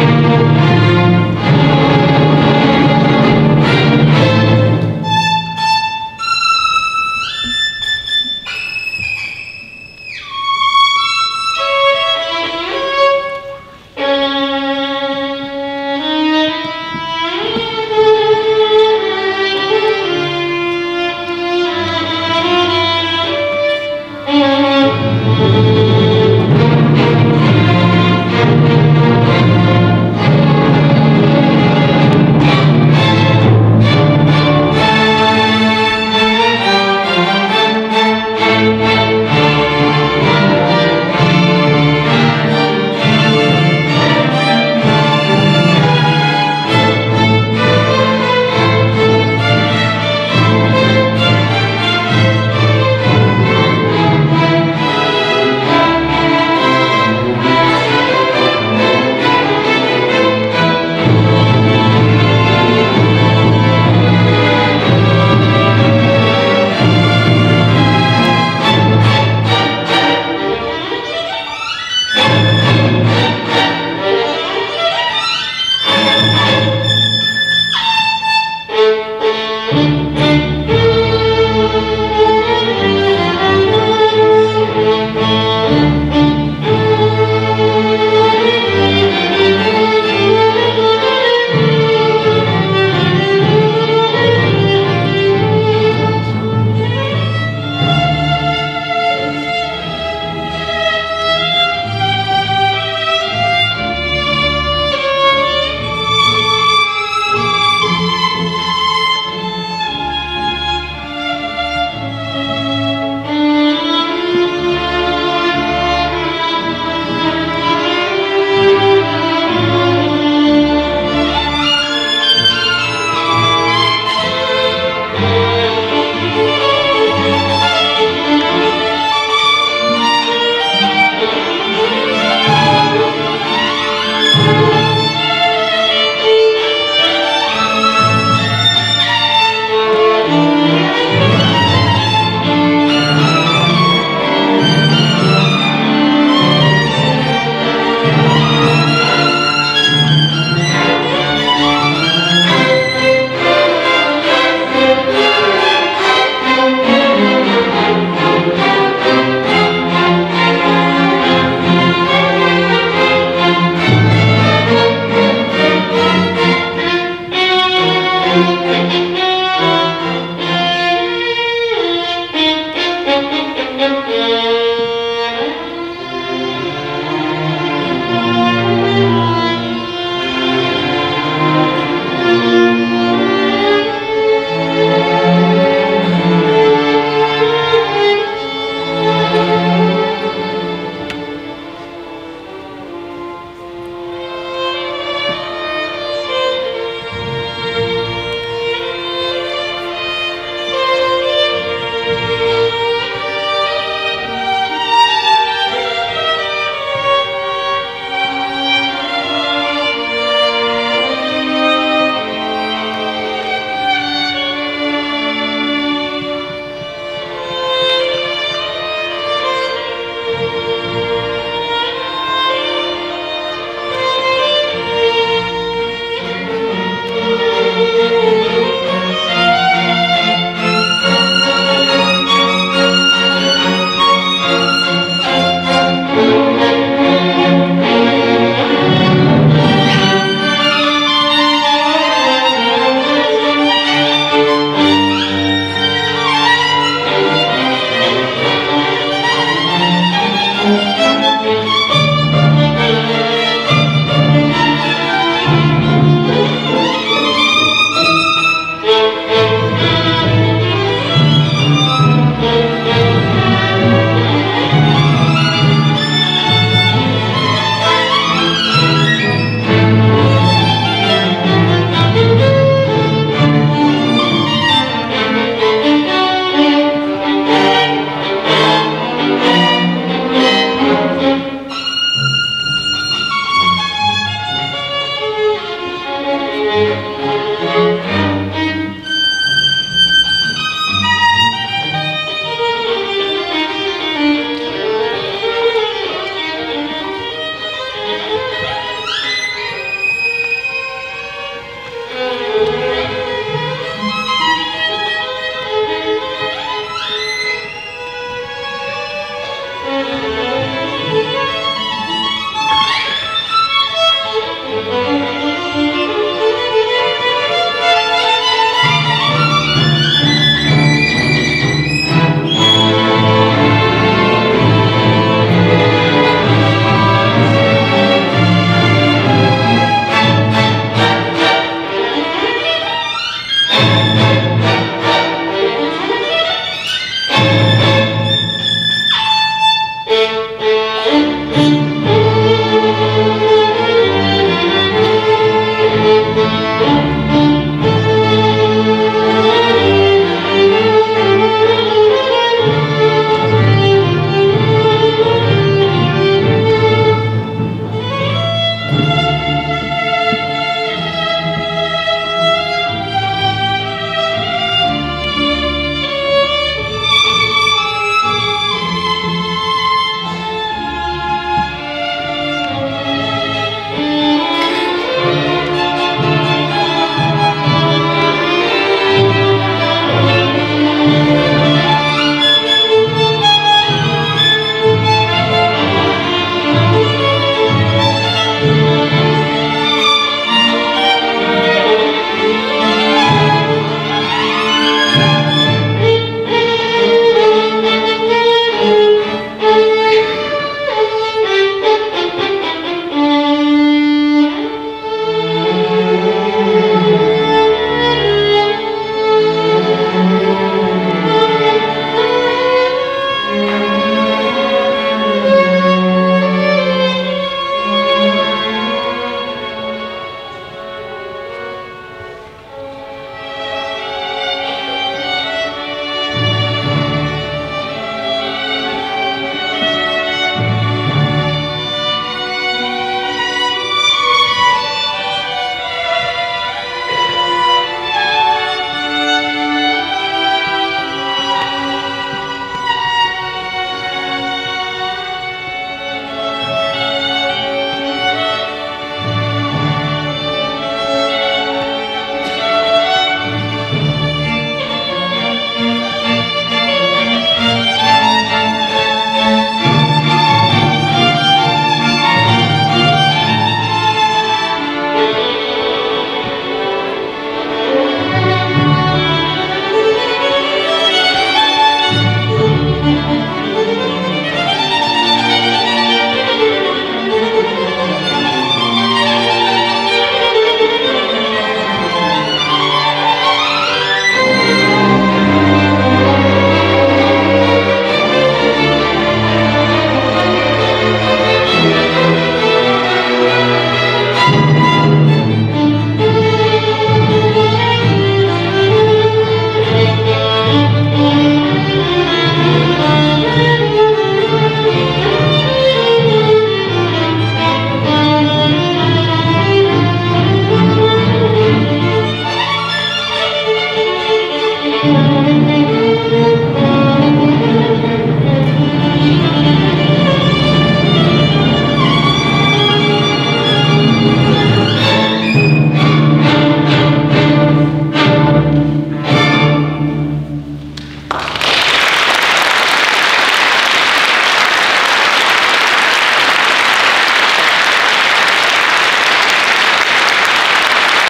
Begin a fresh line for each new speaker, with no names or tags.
Thank you. Thank you. Música